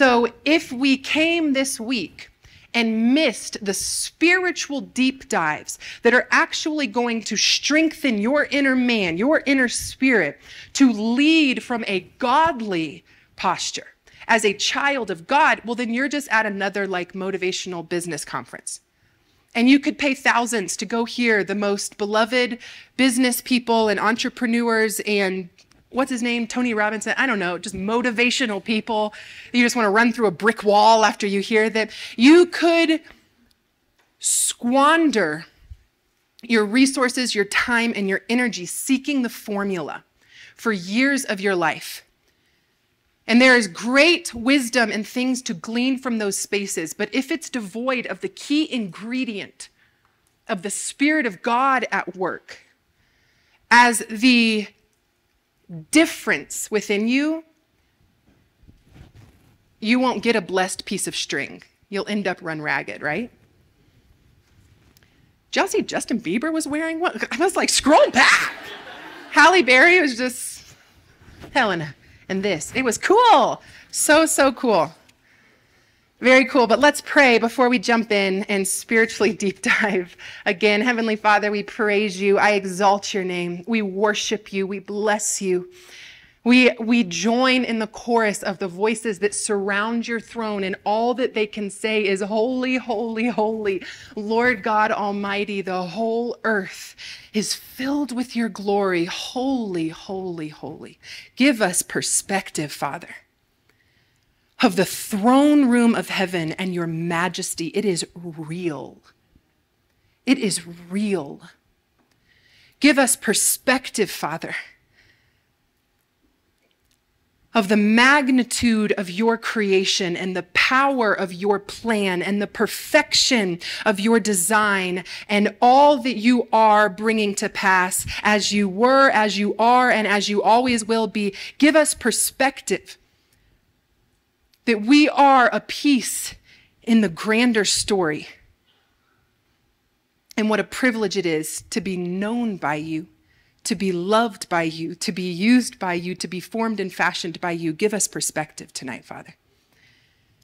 So if we came this week and missed the spiritual deep dives that are actually going to strengthen your inner man, your inner spirit, to lead from a godly posture as a child of God, well, then you're just at another like motivational business conference. And you could pay thousands to go hear the most beloved business people and entrepreneurs and what's his name? Tony Robinson. I don't know, just motivational people. You just want to run through a brick wall after you hear that. You could squander your resources, your time, and your energy seeking the formula for years of your life. And there is great wisdom and things to glean from those spaces. But if it's devoid of the key ingredient of the Spirit of God at work, as the difference within you, you won't get a blessed piece of string. You'll end up run ragged, right? Did Justin Bieber was wearing what? I was like, scroll back. Halle Berry was just Helena and this. It was cool. So, so cool. Very cool. But let's pray before we jump in and spiritually deep dive. Again, Heavenly Father, we praise you. I exalt your name. We worship you. We bless you. We, we join in the chorus of the voices that surround your throne, and all that they can say is, Holy, holy, holy, Lord God Almighty. The whole earth is filled with your glory. Holy, holy, holy. Give us perspective, Father, of the throne room of heaven and your majesty. It is real. It is real. Give us perspective, Father of the magnitude of your creation and the power of your plan and the perfection of your design and all that you are bringing to pass as you were, as you are, and as you always will be. Give us perspective that we are a piece in the grander story. And what a privilege it is to be known by you to be loved by you, to be used by you, to be formed and fashioned by you. Give us perspective tonight, Father.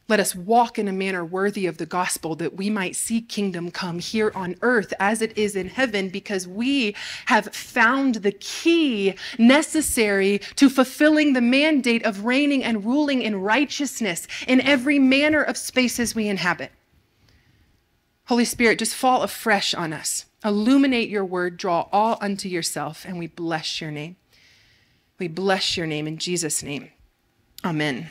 Let us walk in a manner worthy of the gospel that we might see kingdom come here on earth as it is in heaven, because we have found the key necessary to fulfilling the mandate of reigning and ruling in righteousness in every manner of spaces we inhabit. Holy Spirit, just fall afresh on us. Illuminate your word, draw all unto yourself, and we bless your name. We bless your name in Jesus' name. Amen.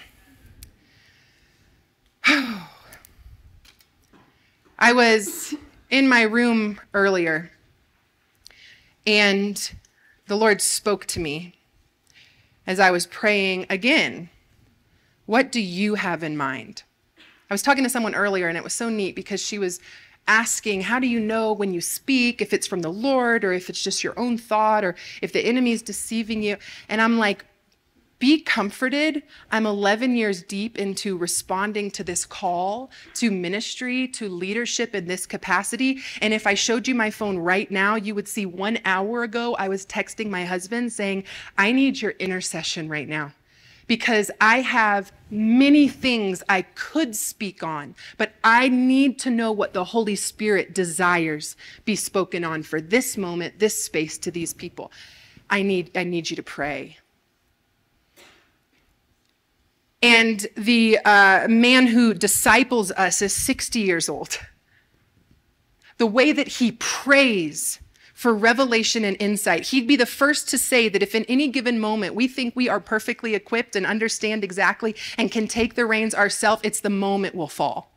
I was in my room earlier, and the Lord spoke to me as I was praying again. What do you have in mind? I was talking to someone earlier, and it was so neat because she was asking, How do you know when you speak if it's from the Lord or if it's just your own thought or if the enemy is deceiving you? And I'm like, be comforted. I'm 11 years deep into responding to this call to ministry, to leadership in this capacity. And if I showed you my phone right now, you would see one hour ago, I was texting my husband saying, I need your intercession right now because I have many things I could speak on, but I need to know what the Holy Spirit desires be spoken on for this moment, this space to these people. I need, I need you to pray. And the uh, man who disciples us is 60 years old. The way that he prays for revelation and insight. He'd be the first to say that if in any given moment we think we are perfectly equipped and understand exactly and can take the reins ourselves, it's the moment we'll fall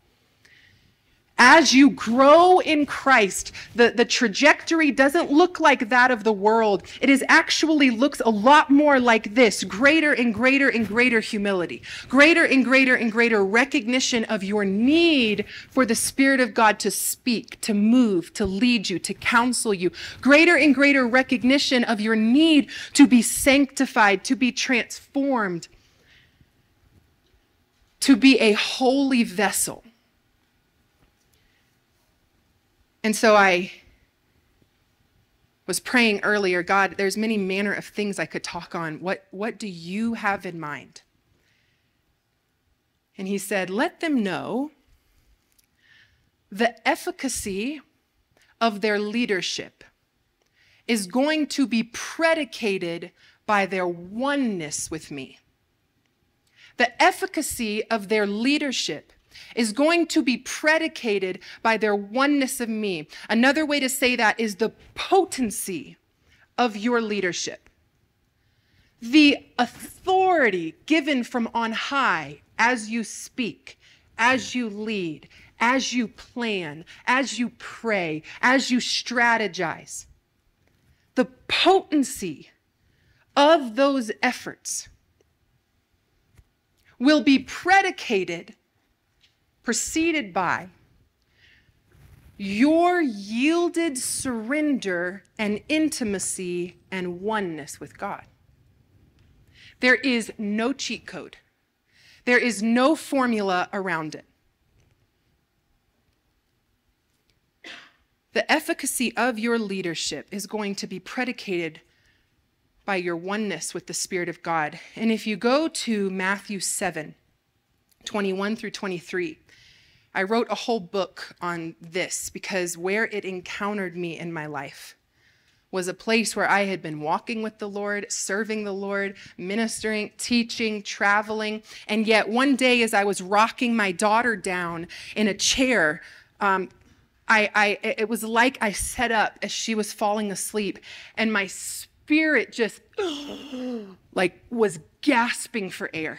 as you grow in Christ, the, the trajectory doesn't look like that of the world. It is actually looks a lot more like this greater and greater and greater humility, greater and greater and greater recognition of your need for the Spirit of God to speak, to move, to lead you, to counsel you, greater and greater recognition of your need to be sanctified, to be transformed, to be a holy vessel And so I was praying earlier, God, there's many manner of things I could talk on. What, what do you have in mind? And he said, Let them know the efficacy of their leadership is going to be predicated by their oneness with me. The efficacy of their leadership is going to be predicated by their oneness of me. Another way to say that is the potency of your leadership. The authority given from on high as you speak, as you lead, as you plan, as you pray, as you strategize. The potency of those efforts will be predicated, preceded by your yielded surrender and intimacy and oneness with God. There is no cheat code. There is no formula around it. The efficacy of your leadership is going to be predicated by your oneness with the Spirit of God. And if you go to Matthew 7 21 through 23, I wrote a whole book on this because where it encountered me in my life was a place where I had been walking with the Lord, serving the Lord, ministering, teaching, traveling. And yet, one day, as I was rocking my daughter down in a chair, um, I, I, it was like I set up as she was falling asleep, and my spirit just like was gasping for air.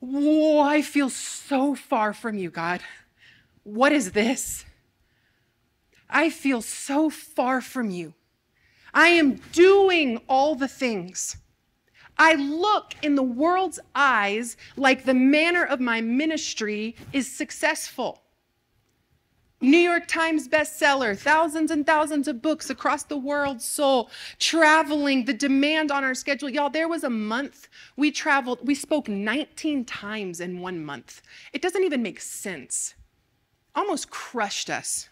Whoa, I feel so far from you, God. What is this? I feel so far from you. I am doing all the things. I look in the world's eyes like the manner of my ministry is successful. New York Times bestseller, thousands and thousands of books across the world sold, traveling, the demand on our schedule. Y'all, there was a month we traveled, we spoke 19 times in one month. It doesn't even make sense. Almost crushed us.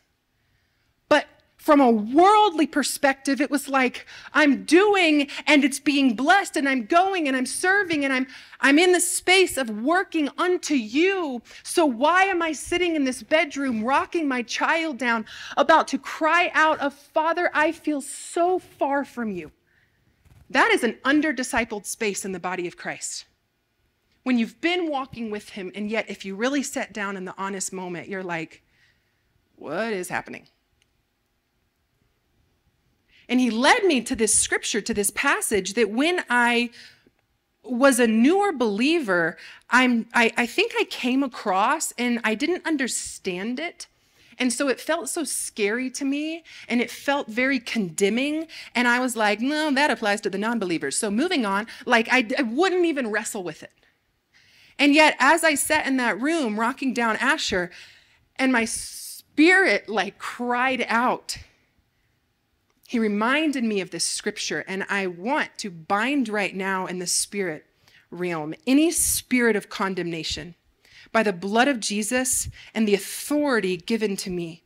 But from a worldly perspective, it was like I'm doing and it's being blessed and I'm going and I'm serving and I'm I'm in the space of working unto you. So why am I sitting in this bedroom rocking my child down about to cry out of Father, I feel so far from you. That is an under-discipled space in the body of Christ. When you've been walking with him and yet if you really sat down in the honest moment, you're like, what is happening? And he led me to this scripture, to this passage that when I was a newer believer, I'm, I, I think I came across and I didn't understand it. And so it felt so scary to me and it felt very condemning. And I was like, no, that applies to the non believers. So moving on, like I, I wouldn't even wrestle with it. And yet, as I sat in that room rocking down Asher, and my spirit like cried out, he reminded me of this scripture, and I want to bind right now in the spirit realm any spirit of condemnation by the blood of Jesus and the authority given to me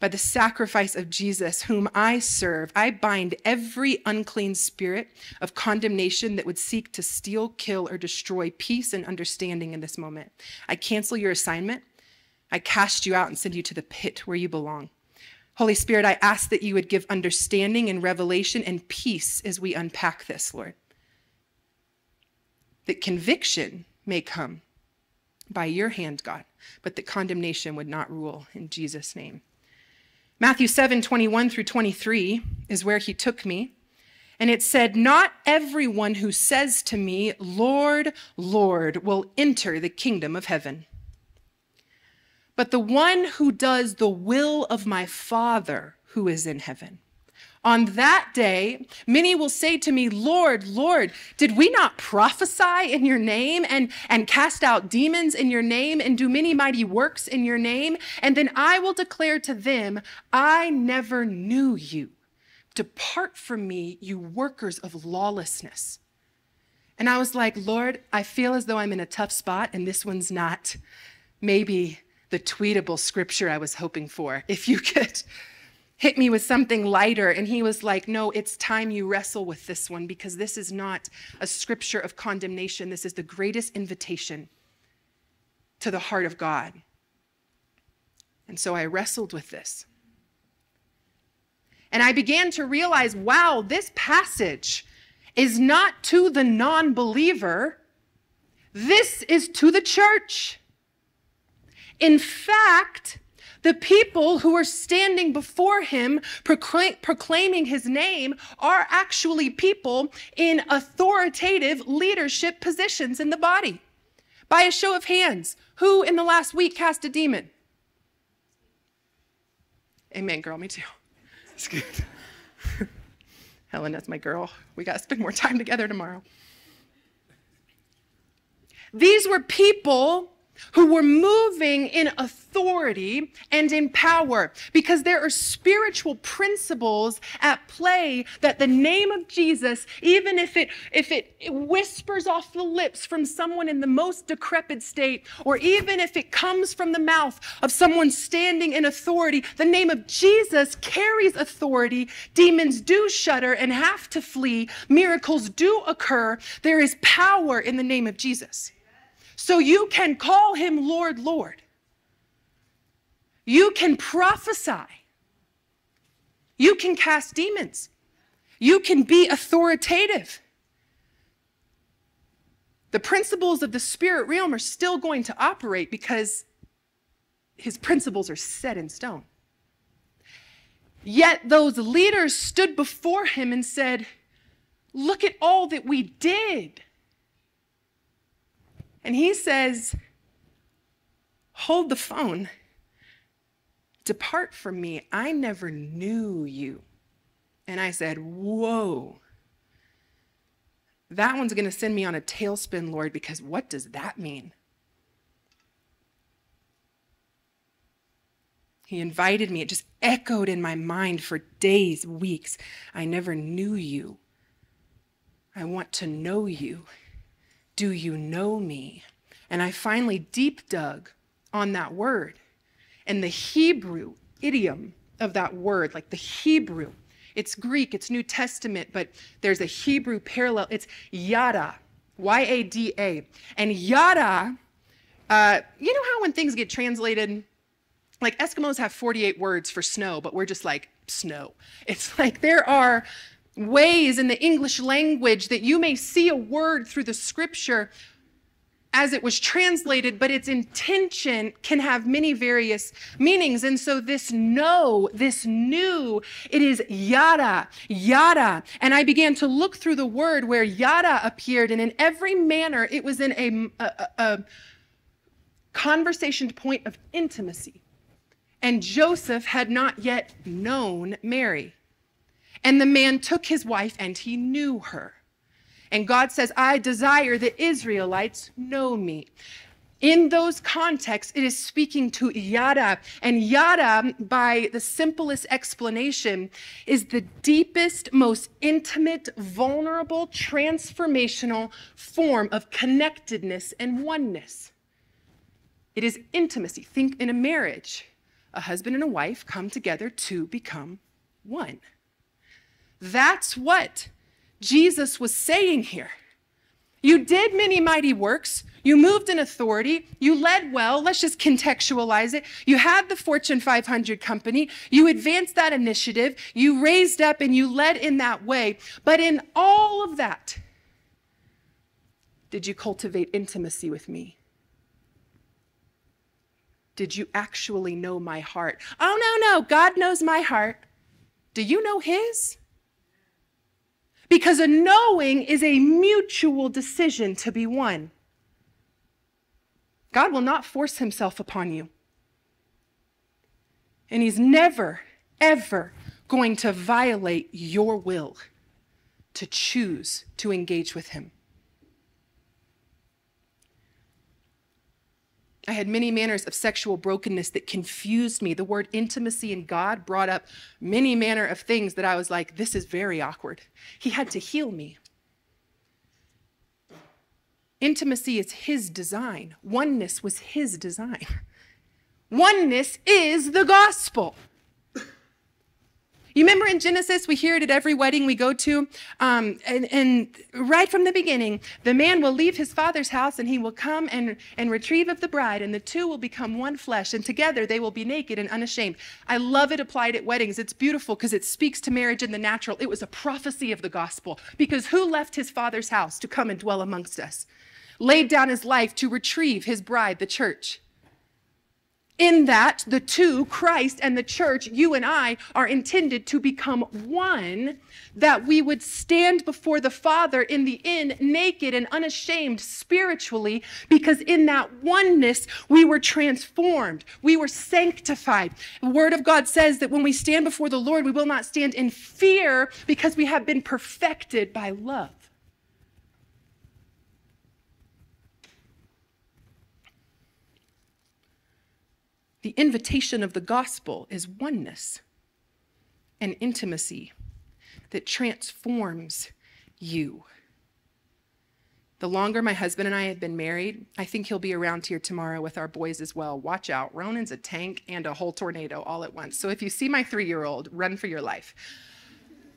by the sacrifice of Jesus, whom I serve. I bind every unclean spirit of condemnation that would seek to steal, kill, or destroy peace and understanding in this moment. I cancel your assignment. I cast you out and send you to the pit where you belong. Holy Spirit, I ask that you would give understanding and revelation and peace as we unpack this, Lord. That conviction may come by your hand, God, but that condemnation would not rule in Jesus' name. Matthew 7 21 through 23 is where he took me. And it said, Not everyone who says to me, Lord, Lord, will enter the kingdom of heaven but the one who does the will of my Father who is in heaven. On that day, many will say to me, Lord, Lord, did we not prophesy in your name and, and cast out demons in your name and do many mighty works in your name? And then I will declare to them, I never knew you. Depart from me, you workers of lawlessness. And I was like, Lord, I feel as though I'm in a tough spot and this one's not maybe the tweetable scripture I was hoping for. If you could, hit me with something lighter. And he was like, No, it's time you wrestle with this one because this is not a scripture of condemnation. This is the greatest invitation to the heart of God. And so I wrestled with this. And I began to realize wow, this passage is not to the non believer, this is to the church. In fact, the people who are standing before him proclaim, proclaiming his name are actually people in authoritative leadership positions in the body. By a show of hands, who in the last week cast a demon? Amen, girl, me too. It's good. Helen, that's my girl. We got to spend more time together tomorrow. These were people who were moving in authority and in power because there are spiritual principles at play that the name of Jesus even if it if it whispers off the lips from someone in the most decrepit state or even if it comes from the mouth of someone standing in authority the name of Jesus carries authority. Demons do shudder and have to flee. Miracles do occur. There is power in the name of Jesus so you can call him Lord, Lord. You can prophesy. You can cast demons. You can be authoritative. The principles of the spirit realm are still going to operate because his principles are set in stone. Yet those leaders stood before him and said, Look at all that we did. And he says, Hold the phone. Depart from me. I never knew you. And I said, Whoa. That one's going to send me on a tailspin, Lord, because what does that mean? He invited me. It just echoed in my mind for days, weeks. I never knew you. I want to know you. Do you know me? And I finally deep dug on that word. And the Hebrew idiom of that word, like the Hebrew, it's Greek, it's New Testament, but there's a Hebrew parallel. It's yada, Y A D A. And yada, uh, you know how when things get translated, like Eskimos have 48 words for snow, but we're just like snow. It's like there are ways in the English language that you may see a word through the scripture as it was translated, but its intention can have many various meanings. And so this no, this new, it is yada, yada. And I began to look through the word where yada appeared, and in every manner, it was in a, a, a conversation point of intimacy. And Joseph had not yet known Mary. And the man took his wife and he knew her. And God says, I desire the Israelites know me. In those contexts, it is speaking to yada. And yada, by the simplest explanation, is the deepest, most intimate, vulnerable, transformational form of connectedness and oneness. It is intimacy. Think in a marriage. A husband and a wife come together to become one. That's what Jesus was saying here. You did many mighty works. You moved in authority. You led well. Let's just contextualize it. You had the Fortune 500 company. You advanced that initiative. You raised up and you led in that way. But in all of that, did you cultivate intimacy with me? Did you actually know my heart? Oh, no, no. God knows my heart. Do you know his? Because a knowing is a mutual decision to be one. God will not force himself upon you. And he's never, ever going to violate your will to choose to engage with him. I had many manners of sexual brokenness that confused me. The word intimacy in God brought up many manner of things that I was like, this is very awkward. He had to heal me. Intimacy is his design. Oneness was his design. Oneness is the gospel. You remember in Genesis, we hear it at every wedding we go to. Um, and, and right from the beginning, the man will leave his father's house and he will come and, and retrieve of the bride, and the two will become one flesh, and together they will be naked and unashamed. I love it applied at weddings. It's beautiful because it speaks to marriage in the natural. It was a prophecy of the gospel because who left his father's house to come and dwell amongst us? Laid down his life to retrieve his bride, the church in that the two, Christ and the church, you and I, are intended to become one, that we would stand before the Father in the end naked and unashamed spiritually, because in that oneness we were transformed, we were sanctified. The Word of God says that when we stand before the Lord, we will not stand in fear because we have been perfected by love. The invitation of the gospel is oneness and intimacy that transforms you. The longer my husband and I have been married, I think he'll be around here tomorrow with our boys as well. Watch out. Ronan's a tank and a whole tornado all at once. So if you see my three year old, run for your life.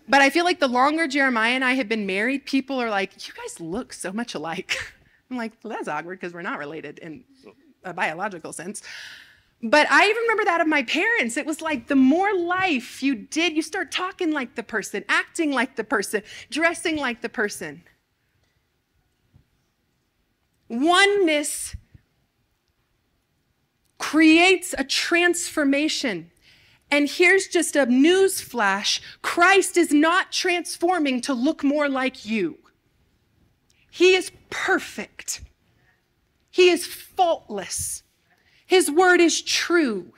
But I feel like the longer Jeremiah and I have been married, people are like, you guys look so much alike. I'm like, well, that's awkward because we're not related in a biological sense. But I remember that of my parents. It was like the more life you did, you start talking like the person, acting like the person, dressing like the person. Oneness creates a transformation. And here's just a news flash Christ is not transforming to look more like you. He is perfect, He is faultless. His word is true.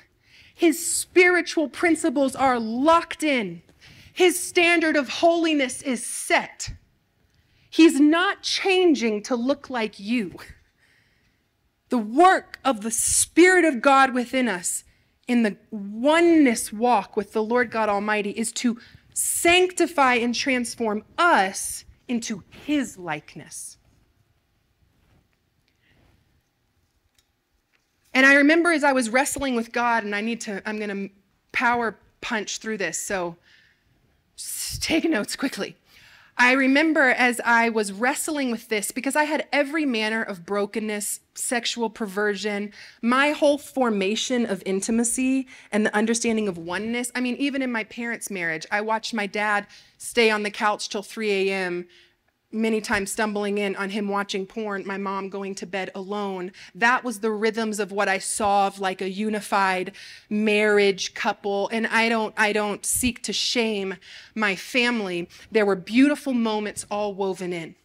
His spiritual principles are locked in. His standard of holiness is set. He's not changing to look like you. The work of the Spirit of God within us in the oneness walk with the Lord God Almighty is to sanctify and transform us into His likeness. And I remember as I was wrestling with God, and I need to, I'm going to power punch through this. So take notes quickly. I remember as I was wrestling with this because I had every manner of brokenness, sexual perversion, my whole formation of intimacy and the understanding of oneness. I mean, even in my parents' marriage, I watched my dad stay on the couch till 3 a.m many times stumbling in on him watching porn, my mom going to bed alone. That was the rhythms of what I saw of like a unified marriage couple. And I don't, I don't seek to shame my family. There were beautiful moments all woven in.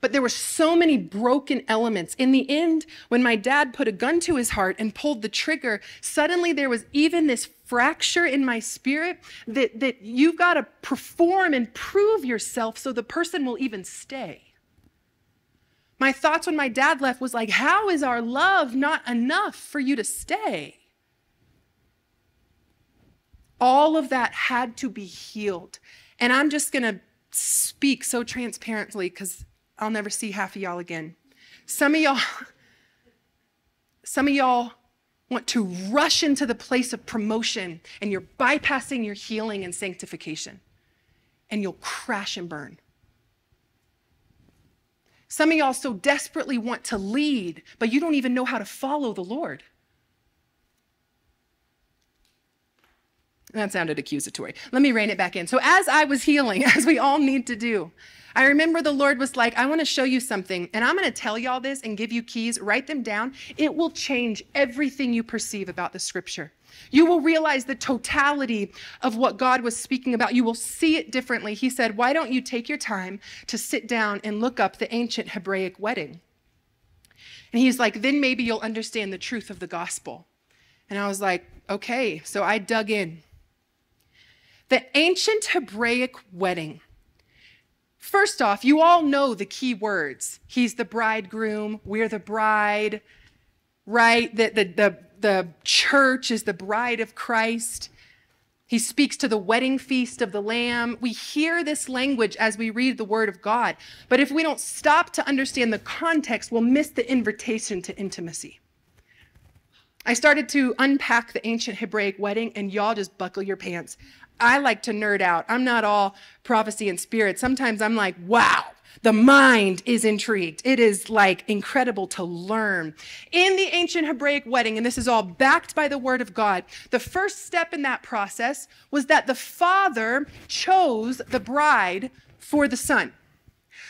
But there were so many broken elements. In the end, when my dad put a gun to his heart and pulled the trigger, suddenly there was even this fracture in my spirit that, that you've got to perform and prove yourself so the person will even stay. My thoughts when my dad left was like, how is our love not enough for you to stay? All of that had to be healed. And I'm just going to speak so transparently because I'll never see half of y'all again. Some of y'all, some of y'all want to rush into the place of promotion and you're bypassing your healing and sanctification and you'll crash and burn. Some of y'all so desperately want to lead, but you don't even know how to follow the Lord. That sounded accusatory. Let me rein it back in. So, as I was healing, as we all need to do, I remember the Lord was like, I want to show you something, and I'm going to tell y'all this and give you keys. Write them down. It will change everything you perceive about the scripture. You will realize the totality of what God was speaking about. You will see it differently. He said, Why don't you take your time to sit down and look up the ancient Hebraic wedding? And he's like, Then maybe you'll understand the truth of the gospel. And I was like, Okay. So I dug in. The ancient Hebraic wedding First off, you all know the key words. He's the bridegroom, we're the bride, right? The, the, the, the church is the bride of Christ. He speaks to the wedding feast of the Lamb. We hear this language as we read the Word of God. But if we don't stop to understand the context, we'll miss the invitation to intimacy. I started to unpack the ancient Hebraic wedding, and y'all just buckle your pants. I like to nerd out. I'm not all prophecy and spirit. Sometimes I'm like, wow, the mind is intrigued. It is like incredible to learn. In the ancient Hebraic wedding, and this is all backed by the word of God, the first step in that process was that the father chose the bride for the son.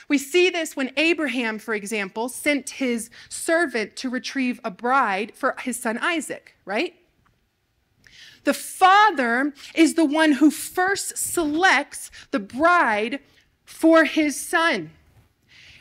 We see this when Abraham, for example, sent his servant to retrieve a bride for his son Isaac, right? The father is the one who first selects the bride for his son.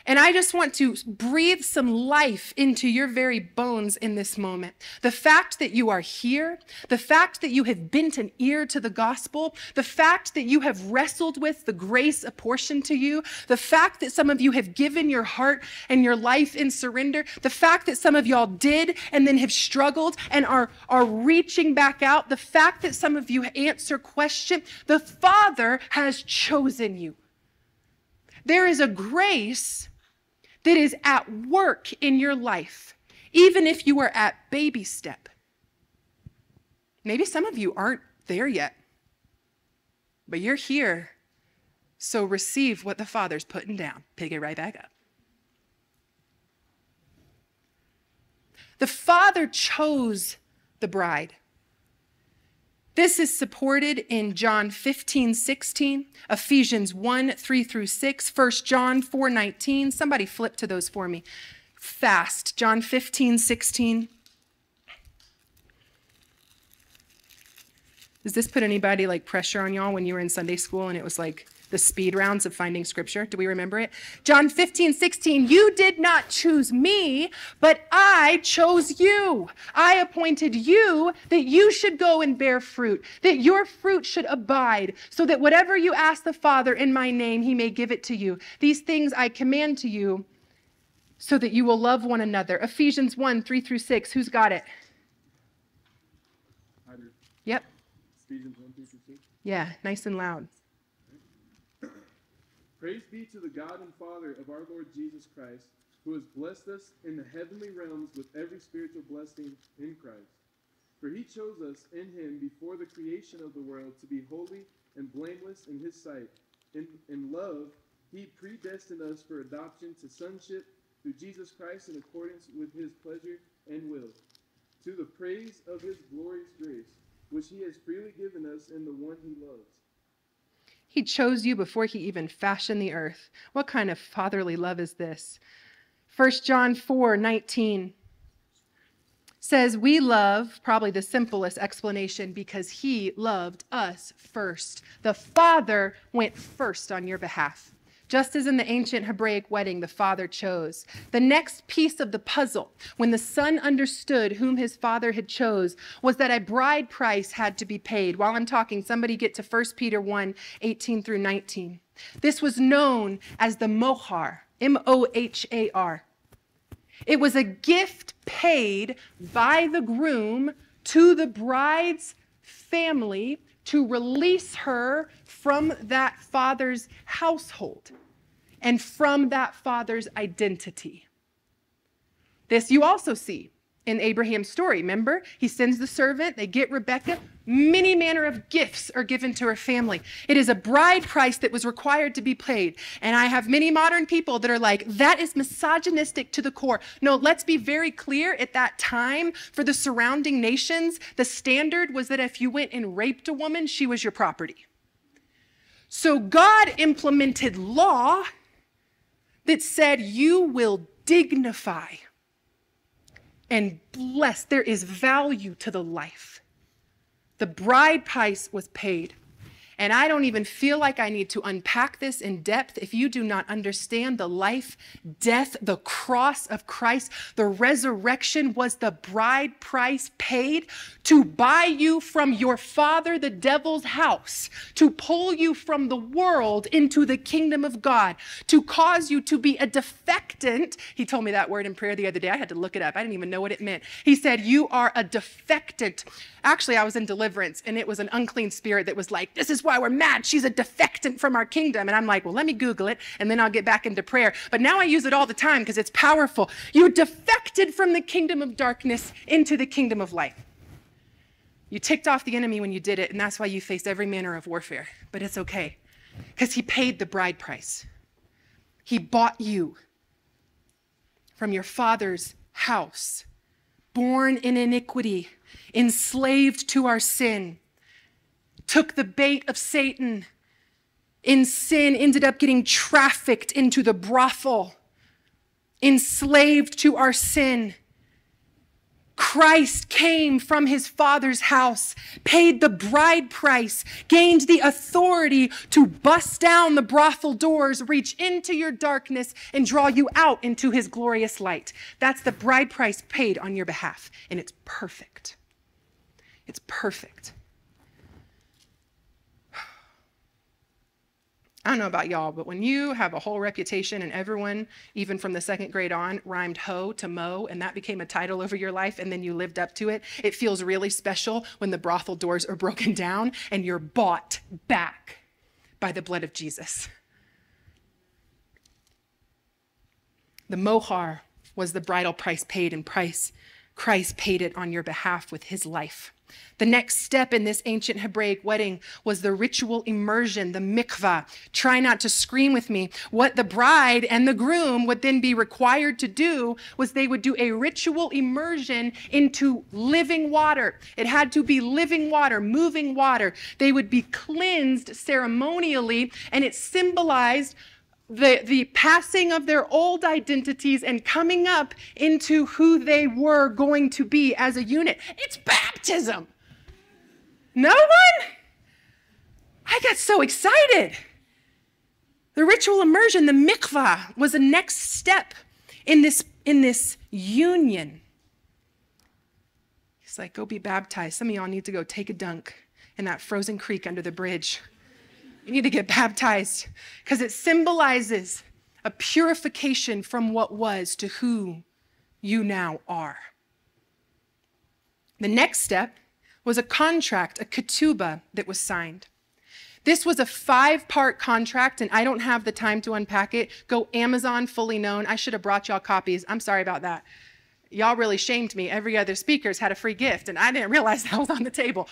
And I just want to breathe some life into your very bones in this moment. The fact that you are here, the fact that you have bent an ear to the gospel, the fact that you have wrestled with the grace apportioned to you, the fact that some of you have given your heart and your life in surrender, the fact that some of y'all did and then have struggled and are, are reaching back out, the fact that some of you answer question, the Father has chosen you. There is a grace that is at work in your life, even if you are at baby step. Maybe some of you aren't there yet, but you're here. So receive what the Father's putting down. Pick it right back up. The Father chose the bride. This is supported in John 15, 16, Ephesians 1, 3 through 6, 1 John 4, 19. Somebody flip to those for me. Fast. John 15, 16. Does this put anybody like pressure on y'all when you were in Sunday school and it was like, the speed rounds of finding scripture. Do we remember it? John 15, 16. You did not choose me, but I chose you. I appointed you that you should go and bear fruit, that your fruit should abide, so that whatever you ask the Father in my name, he may give it to you. These things I command to you so that you will love one another. Ephesians 1, 3 through 6. Who's got it? Yep. Ephesians 1, 3 through 6. Yeah, nice and loud. Praise be to the God and Father of our Lord Jesus Christ, who has blessed us in the heavenly realms with every spiritual blessing in Christ. For he chose us in him before the creation of the world to be holy and blameless in his sight. In, in love, he predestined us for adoption to sonship through Jesus Christ in accordance with his pleasure and will, to the praise of his glorious grace, which he has freely given us in the one he loves. He chose you before he even fashioned the earth. What kind of fatherly love is this? 1 John 4 19 says, We love, probably the simplest explanation, because he loved us first. The Father went first on your behalf just as in the ancient Hebraic wedding the father chose. The next piece of the puzzle, when the son understood whom his father had chose, was that a bride price had to be paid. While I'm talking, somebody get to 1 Peter 1 18 through 19. This was known as the mohar, M O H A R. It was a gift paid by the groom to the bride's family to release her from that father's household and from that father's identity. This you also see in Abraham's story. Remember, he sends the servant, they get Rebecca. Many manner of gifts are given to her family. It is a bride price that was required to be paid. And I have many modern people that are like, that is misogynistic to the core. No, let's be very clear. At that time, for the surrounding nations, the standard was that if you went and raped a woman, she was your property. So God implemented law that said, You will dignify and bless. There is value to the life. The bride price was paid. And I don't even feel like I need to unpack this in depth if you do not understand the life, death, the cross of Christ. The resurrection was the bride price paid to buy you from your father, the devil's house, to pull you from the world into the kingdom of God, to cause you to be a defectant. He told me that word in prayer the other day. I had to look it up. I didn't even know what it meant. He said, You are a defectant. Actually, I was in deliverance and it was an unclean spirit that was like, This is why we're mad. She's a defectant from our kingdom. And I'm like, well, let me Google it and then I'll get back into prayer. But now I use it all the time because it's powerful. You defected from the kingdom of darkness into the kingdom of light. You ticked off the enemy when you did it, and that's why you face every manner of warfare. But it's okay because he paid the bride price. He bought you from your father's house, born in iniquity, enslaved to our sin, took the bait of Satan. In sin, ended up getting trafficked into the brothel, enslaved to our sin Christ came from his father's house, paid the bride price, gained the authority to bust down the brothel doors, reach into your darkness, and draw you out into his glorious light. That's the bride price paid on your behalf, and it's perfect. It's perfect. I don't know about y'all, but when you have a whole reputation and everyone, even from the second grade on, rhymed hoe to Mo, and that became a title over your life, and then you lived up to it, it feels really special when the brothel doors are broken down and you're bought back by the blood of Jesus. The mohar was the bridal price paid, and price Christ paid it on your behalf with his life. The next step in this ancient Hebraic wedding was the ritual immersion, the mikvah. Try not to scream with me. What the bride and the groom would then be required to do was they would do a ritual immersion into living water. It had to be living water, moving water. They would be cleansed ceremonially, and it symbolized the, the passing of their old identities and coming up into who they were going to be as a unit. It's baptism. No one? I got so excited. The ritual immersion, the mikvah, was the next step in this, in this union. He's like, go be baptized. Some of y'all need to go take a dunk in that frozen creek under the bridge. You need to get baptized because it symbolizes a purification from what was to who you now are. The next step was a contract, a ketubah, that was signed. This was a five part contract, and I don't have the time to unpack it. Go Amazon, fully known. I should have brought y'all copies. I'm sorry about that. Y'all really shamed me. Every other speaker's had a free gift, and I didn't realize that was on the table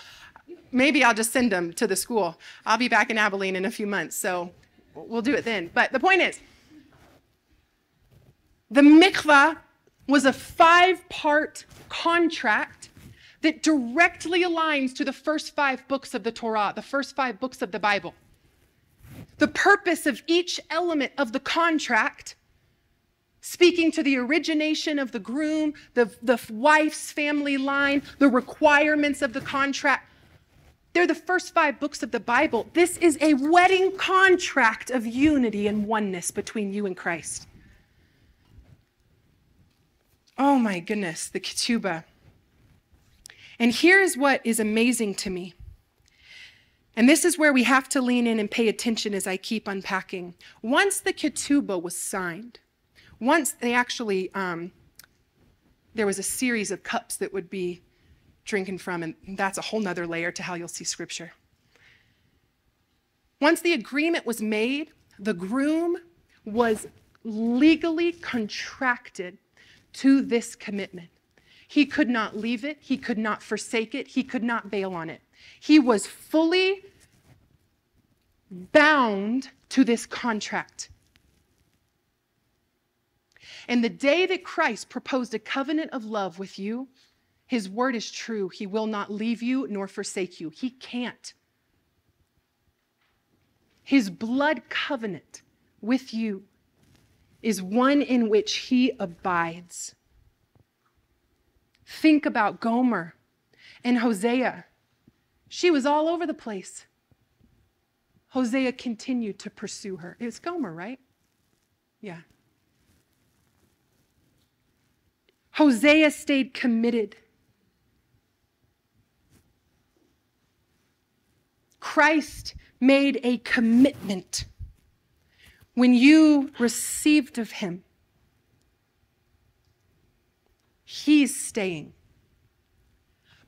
maybe I'll just send them to the school. I'll be back in Abilene in a few months, so we'll do it then. But the point is, the mikvah was a five part contract that directly aligns to the first five books of the Torah, the first five books of the Bible. The purpose of each element of the contract, speaking to the origination of the groom, the, the wife's family line, the requirements of the contract, they're the first five books of the Bible. This is a wedding contract of unity and oneness between you and Christ. Oh my goodness, the ketubah. And here is what is amazing to me. And this is where we have to lean in and pay attention as I keep unpacking. Once the ketubah was signed, once they actually, um, there was a series of cups that would be drinking from, and that's a whole nother layer to how you'll see scripture. Once the agreement was made, the groom was legally contracted to this commitment. He could not leave it, he could not forsake it, he could not bail on it. He was fully bound to this contract. And the day that Christ proposed a covenant of love with you, his word is true. He will not leave you nor forsake you. He can't. His blood covenant with you is one in which he abides. Think about Gomer and Hosea. She was all over the place. Hosea continued to pursue her. It was Gomer, right? Yeah. Hosea stayed committed. Christ made a commitment when you received of him. He's staying.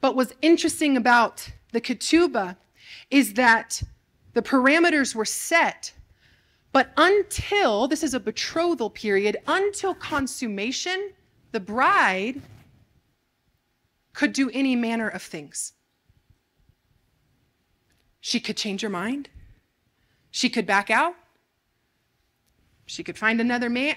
But what's interesting about the ketubah is that The parameters were set. But until, this is a betrothal period, until consummation, the bride could do any manner of things. She could change her mind. She could back out. She could find another man.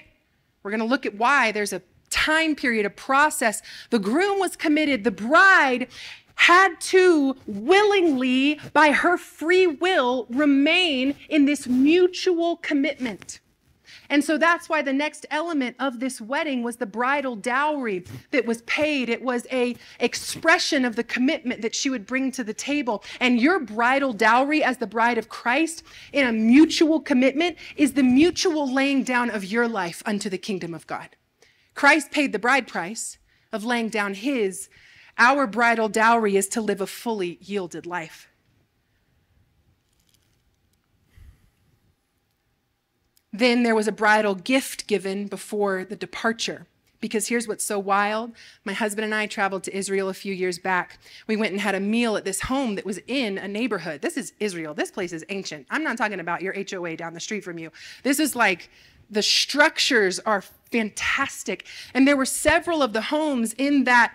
We're going to look at why. There's a time period, a process. The groom was committed. The bride had to willingly, by her free will, remain in this mutual commitment. And so that's why the next element of this wedding was the bridal dowry that was paid. It was a expression of the commitment that she would bring to the table. And your bridal dowry as the bride of Christ in a mutual commitment is the mutual laying down of your life unto the kingdom of God. Christ paid the bride price of laying down his. Our bridal dowry is to live a fully yielded life. Then there was a bridal gift given before the departure. Because here's what's so wild. My husband and I traveled to Israel a few years back. We went and had a meal at this home that was in a neighborhood. This is Israel. This place is ancient. I'm not talking about your HOA down the street from you. This is like the structures are fantastic. And there were several of the homes in that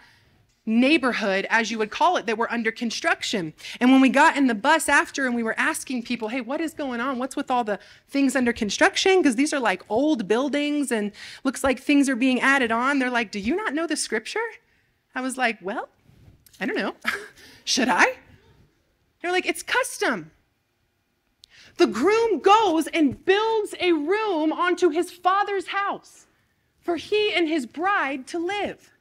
neighborhood, as you would call it, that were under construction. And when we got in the bus after and we were asking people, hey, what is going on? What's with all the things under construction? Because these are like old buildings and looks like things are being added on. They're like, do you not know the scripture? I was like, well, I don't know. Should I? They're like, it's custom. The groom goes and builds a room onto his father's house for he and his bride to live.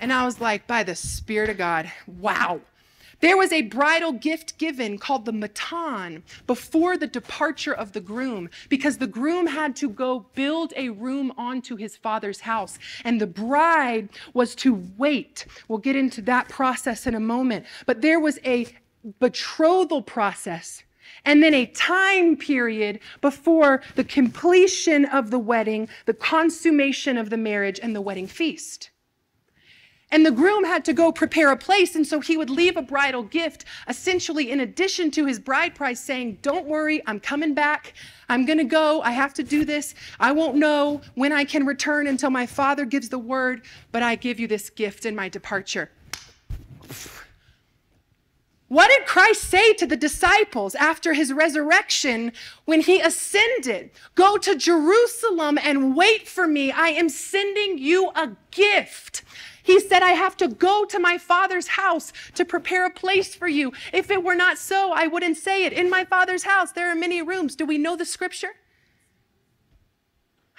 And I was like, by the Spirit of God, wow. There was a bridal gift given called the matan before the departure of the groom because the groom had to go build a room onto his father's house and the bride was to wait. We'll get into that process in a moment. But there was a betrothal process and then a time period before the completion of the wedding, the consummation of the marriage, and the wedding feast. And the groom had to go prepare a place. And so he would leave a bridal gift, essentially, in addition to his bride price, saying, Don't worry, I'm coming back. I'm going to go. I have to do this. I won't know when I can return until my father gives the word, but I give you this gift in my departure. What did Christ say to the disciples after his resurrection when he ascended? Go to Jerusalem and wait for me. I am sending you a gift. He said, I have to go to my father's house to prepare a place for you. If it were not so, I wouldn't say it. In my father's house, there are many rooms. Do we know the scripture?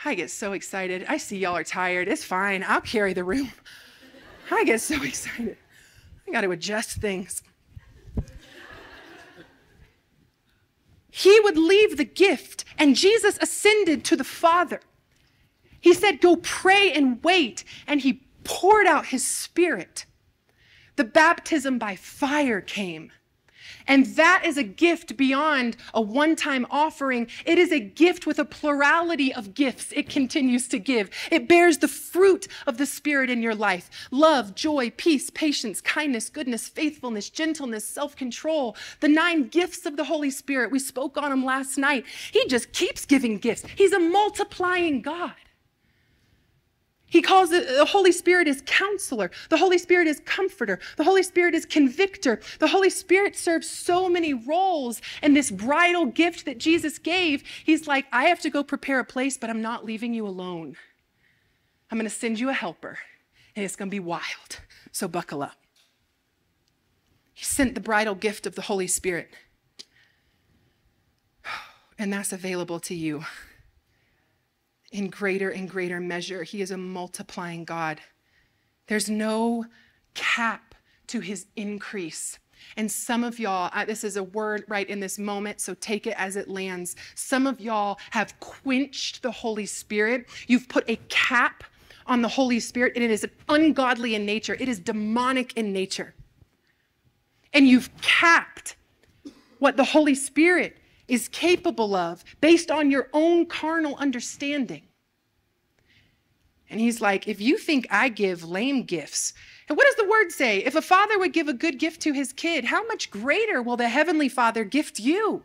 I get so excited. I see y'all are tired. It's fine. I'll carry the room. I get so excited. I got to adjust things. He would leave the gift, and Jesus ascended to the Father. He said, Go pray and wait. And he poured out his spirit. The baptism by fire came. And that is a gift beyond a one time offering. It is a gift with a plurality of gifts it continues to give. It bears the fruit of the Spirit in your life love, joy, peace, patience, kindness, goodness, faithfulness, gentleness, self control. The nine gifts of the Holy Spirit. We spoke on them last night. He just keeps giving gifts, He's a multiplying God. He calls it, the Holy Spirit is counselor. The Holy Spirit is comforter. The Holy Spirit is convictor. The Holy Spirit serves so many roles. And this bridal gift that Jesus gave, he's like, I have to go prepare a place, but I'm not leaving you alone. I'm going to send you a helper, and it's going to be wild. So buckle up. He sent the bridal gift of the Holy Spirit, and that's available to you in greater and greater measure. He is a multiplying God. There's no cap to his increase. And some of y'all, this is a word right in this moment, so take it as it lands. Some of y'all have quenched the Holy Spirit. You've put a cap on the Holy Spirit, and it is ungodly in nature, it is demonic in nature. And you've capped what the Holy Spirit is capable of based on your own carnal understanding. And he's like, if you think I give lame gifts, and what does the word say? If a father would give a good gift to his kid, how much greater will the heavenly father gift you?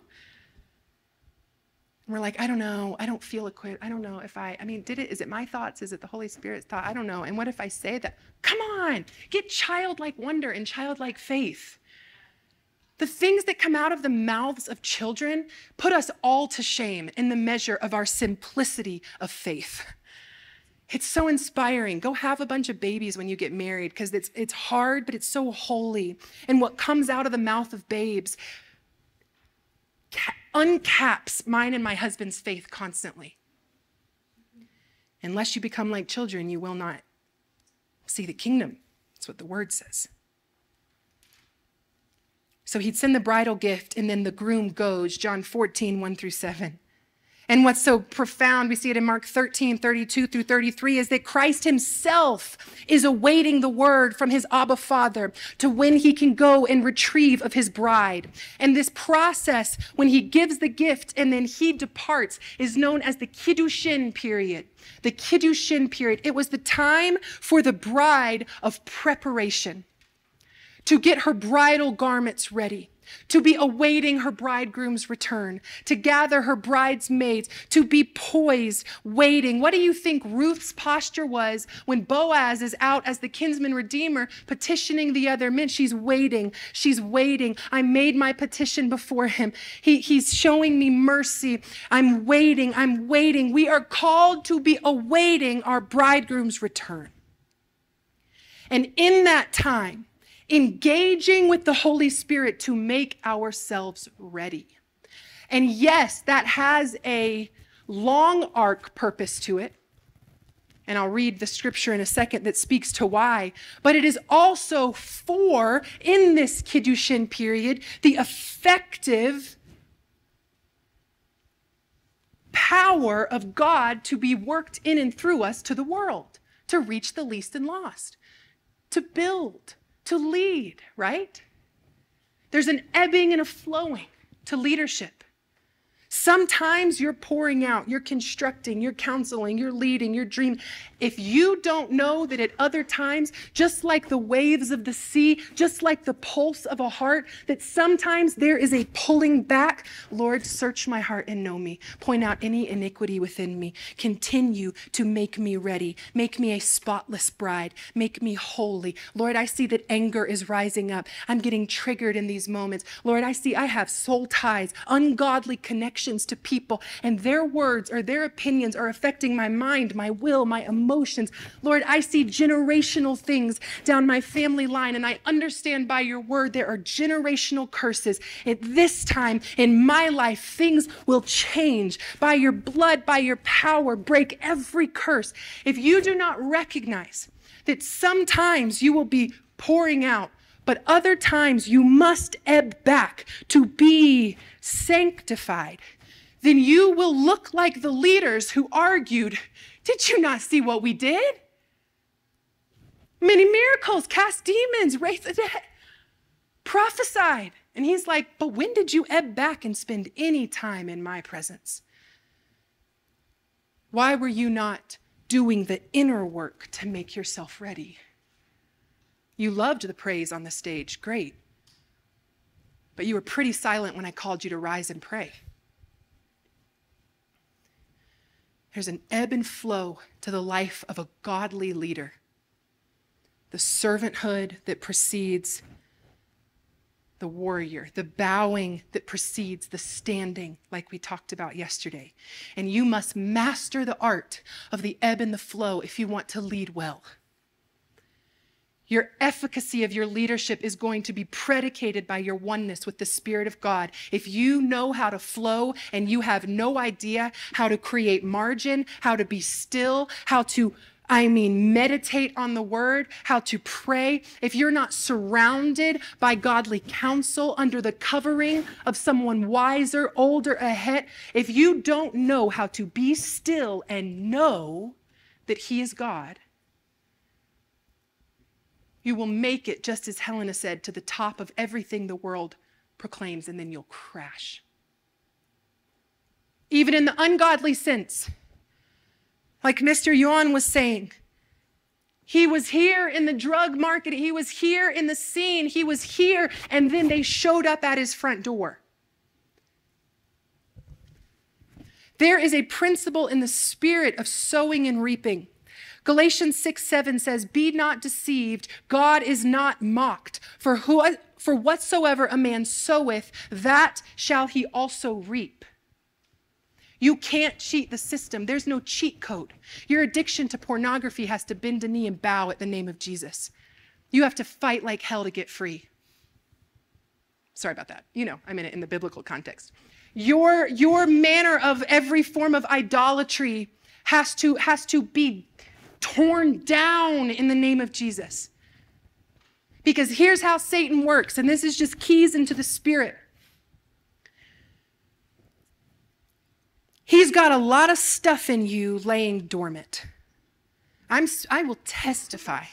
we're like, I don't know. I don't feel equipped. I don't know if I, I mean, did it, is it my thoughts? Is it the Holy Spirit's thought? I don't know. And what if I say that? Come on, get childlike wonder and childlike faith. The things that come out of the mouths of children put us all to shame in the measure of our simplicity of faith. It's so inspiring. Go have a bunch of babies when you get married because it's, it's hard, but it's so holy. And what comes out of the mouth of babes uncaps mine and my husband's faith constantly. Unless you become like children, you will not see the kingdom. That's what the word says. So he'd send the bridal gift, and then the groom goes, John 14, 1 through 7. And what's so profound, we see it in Mark 13, 32 through 33, is that Christ himself is awaiting the word from his Abba Father to when he can go and retrieve of his bride. And this process, when he gives the gift and then he departs, is known as the Kiddushin period. The Kiddushin period. It was the time for the bride of preparation to get her bridal garments ready to be awaiting her bridegroom's return, to gather her bridesmaids, to be poised, waiting. What do you think Ruth's posture was when Boaz is out as the kinsman redeemer petitioning the other men? She's waiting. She's waiting. I made my petition before him. He, he's showing me mercy. I'm waiting. I'm waiting. We are called to be awaiting our bridegroom's return. And in that time, engaging with the Holy Spirit to make ourselves ready. And yes, that has a long arc purpose to it. And I'll read the scripture in a second that speaks to why. But it is also for, in this Kiddushin period, the effective power of God to be worked in and through us to the world, to reach the least and lost, to build, to lead, right? There's an ebbing and a flowing to leadership. Sometimes you're pouring out, you're constructing, you're counseling, you're leading, you're dreaming. If you don't know that at other times, just like the waves of the sea, just like the pulse of a heart, that sometimes there is a pulling back, Lord, search my heart and know me. Point out any iniquity within me. Continue to make me ready. Make me a spotless bride. Make me holy. Lord, I see that anger is rising up. I'm getting triggered in these moments. Lord, I see I have soul ties, ungodly connections to people, and their words or their opinions are affecting my mind, my will, my emotions. Lord, I see generational things down my family line, and I understand by your word there are generational curses. At this time in my life, things will change. By your blood, by your power, break every curse. If you do not recognize that sometimes you will be pouring out but other times you must ebb back to be sanctified then you will look like the leaders who argued, Did you not see what we did? Many miracles, cast demons, raised the dead, prophesied. And he's like, But when did you ebb back and spend any time in my presence? Why were you not doing the inner work to make yourself ready? You loved the praise on the stage, great. But you were pretty silent when I called you to rise and pray. There's an ebb and flow to the life of a godly leader. The servanthood that precedes the warrior, the bowing that precedes the standing, like we talked about yesterday. And you must master the art of the ebb and the flow if you want to lead well. Your efficacy of your leadership is going to be predicated by your oneness with the Spirit of God. If you know how to flow and you have no idea how to create margin, how to be still, how to I mean, meditate on the word, how to pray. If you're not surrounded by godly counsel under the covering of someone wiser, older, ahead, if you don't know how to be still and know that He is God, you will make it, just as Helena said, to the top of everything the world proclaims, and then you'll crash. Even in the ungodly sense, like Mr. Yuan was saying, he was here in the drug market. He was here in the scene. He was here, and then they showed up at his front door. There is a principle in the spirit of sowing and reaping. Galatians 6 7 says, Be not deceived, God is not mocked. For, who, for whatsoever a man soweth, that shall he also reap. You can't cheat the system. There's no cheat code. Your addiction to pornography has to bend a knee and bow at the name of Jesus. You have to fight like hell to get free. Sorry about that. You know, I mean it in the biblical context. Your, your manner of every form of idolatry has to, has to be torn down in the name of Jesus. Because here's how Satan works, and this is just keys into the spirit. He's got a lot of stuff in you laying dormant. I'm, I will testify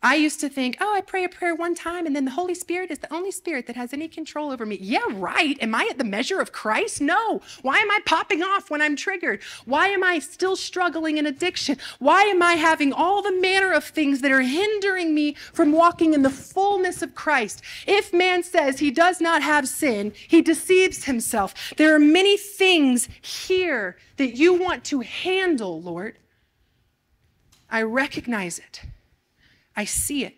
I used to think, oh, I pray a prayer one time and then the Holy Spirit is the only spirit that has any control over me. Yeah, right. Am I at the measure of Christ? No. Why am I popping off when I'm triggered? Why am I still struggling in addiction? Why am I having all the manner of things that are hindering me from walking in the fullness of Christ? If man says he does not have sin, he deceives himself. There are many things here that you want to handle, Lord. I recognize it. I see it.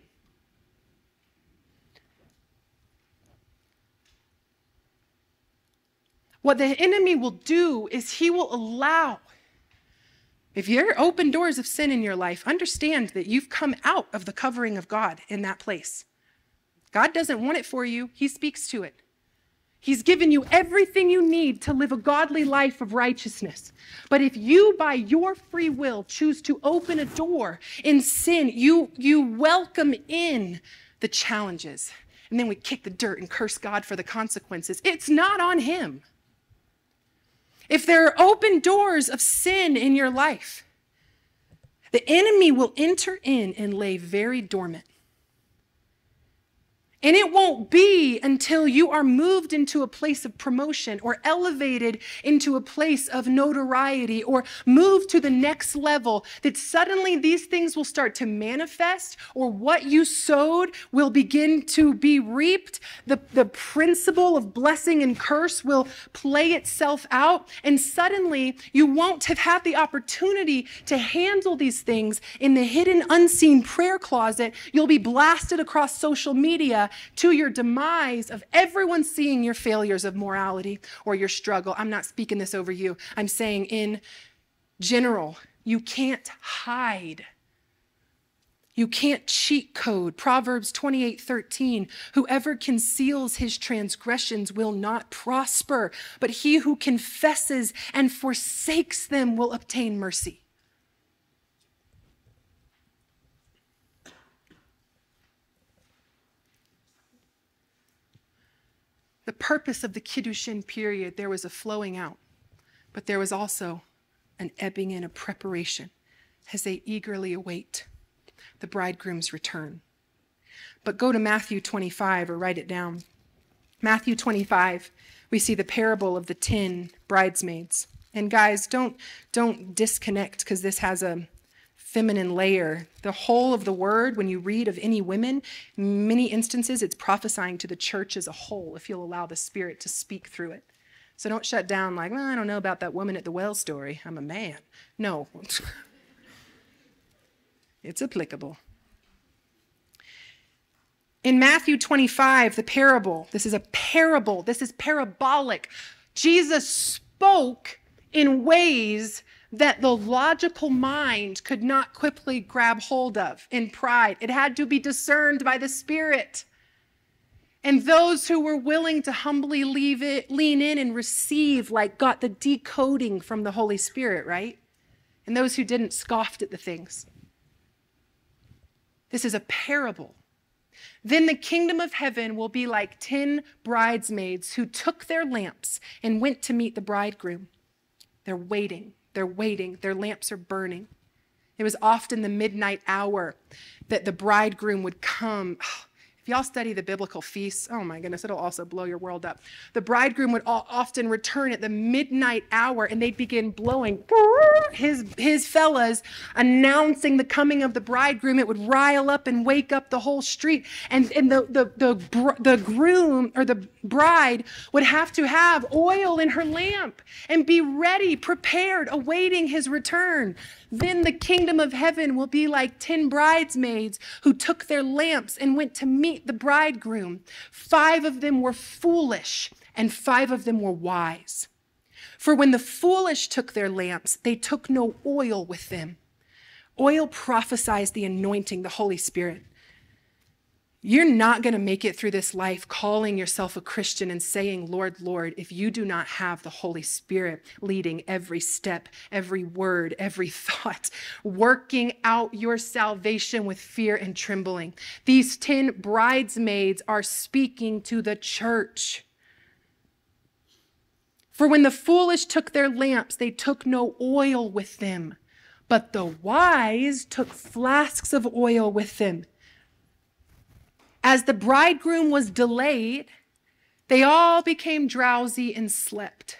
What the enemy will do is he will allow, if you're open doors of sin in your life, understand that you've come out of the covering of God in that place. God doesn't want it for you, he speaks to it. He's given you everything you need to live a godly life of righteousness. But if you, by your free will, choose to open a door in sin, you, you welcome in the challenges. And then we kick the dirt and curse God for the consequences. It's not on Him. If there are open doors of sin in your life, the enemy will enter in and lay very dormant. And it won't be until you are moved into a place of promotion or elevated into a place of notoriety or moved to the next level that suddenly these things will start to manifest or what you sowed will begin to be reaped. The, the principle of blessing and curse will play itself out. And suddenly you won't have had the opportunity to handle these things in the hidden, unseen prayer closet. You'll be blasted across social media to your demise of everyone seeing your failures of morality or your struggle. I'm not speaking this over you. I'm saying in general, you can't hide. You can't cheat code. Proverbs 28 13. Whoever conceals his transgressions will not prosper, but he who confesses and forsakes them will obtain mercy. The purpose of the Kiddushin period, there was a flowing out, but there was also an ebbing in, a preparation as they eagerly await the bridegroom's return. But go to Matthew 25 or write it down. Matthew 25, we see the parable of the 10 bridesmaids. And guys, don't don't disconnect because this has a feminine layer. The whole of the word, when you read of any women, many instances it's prophesying to the church as a whole if you'll allow the Spirit to speak through it. So don't shut down like, well, I don't know about that woman at the well story. I'm a man. No, it's applicable. In Matthew 25, the parable, this is a parable, this is parabolic. Jesus spoke in ways that the logical mind could not quickly grab hold of in pride. It had to be discerned by the Spirit. And those who were willing to humbly leave it, lean in and receive, like got the decoding from the Holy Spirit, right? And those who didn't scoffed at the things. This is a parable. Then the kingdom of heaven will be like 10 bridesmaids who took their lamps and went to meet the bridegroom. They're waiting. They're waiting, their lamps are burning. It was often the midnight hour that the bridegroom would come. If y'all study the biblical feasts, oh my goodness, it'll also blow your world up. The bridegroom would often return at the midnight hour and they'd begin blowing his, his fellas, announcing the coming of the bridegroom. It would rile up and wake up the whole street. And, and the, the, the, the groom or the bride would have to have oil in her lamp and be ready, prepared, awaiting his return. Then the kingdom of heaven will be like 10 bridesmaids who took their lamps and went to meet the bridegroom. Five of them were foolish, and five of them were wise. For when the foolish took their lamps, they took no oil with them. Oil prophesies the anointing, the Holy Spirit. You're not going to make it through this life calling yourself a Christian and saying, Lord, Lord, if you do not have the Holy Spirit leading every step, every word, every thought, working out your salvation with fear and trembling. These 10 bridesmaids are speaking to the church. For when the foolish took their lamps, they took no oil with them, but the wise took flasks of oil with them. As the bridegroom was delayed, they all became drowsy and slept.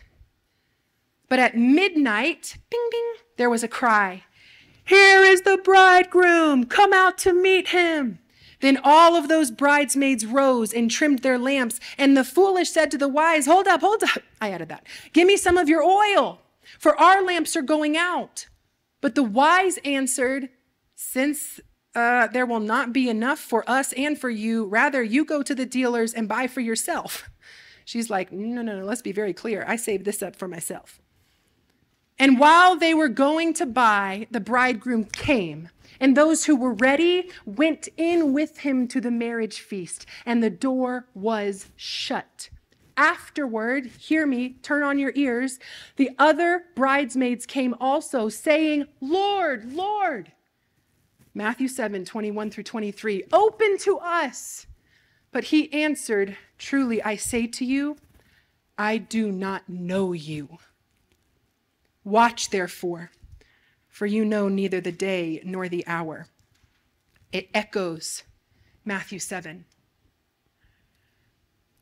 But at midnight, bing, bing, there was a cry Here is the bridegroom! Come out to meet him! Then all of those bridesmaids rose and trimmed their lamps. And the foolish said to the wise, Hold up, hold up. I added that. Give me some of your oil, for our lamps are going out. But the wise answered, Since uh, there will not be enough for us and for you. Rather, you go to the dealers and buy for yourself. She's like, no, no, no, let's be very clear. I saved this up for myself. And while they were going to buy, the bridegroom came, and those who were ready went in with him to the marriage feast, and the door was shut. Afterward, hear me, turn on your ears, the other bridesmaids came also, saying, Lord, Lord. Matthew 7 21 through 23. Open to us. But he answered, Truly I say to you, I do not know you. Watch therefore, for you know neither the day nor the hour. It echoes Matthew 7.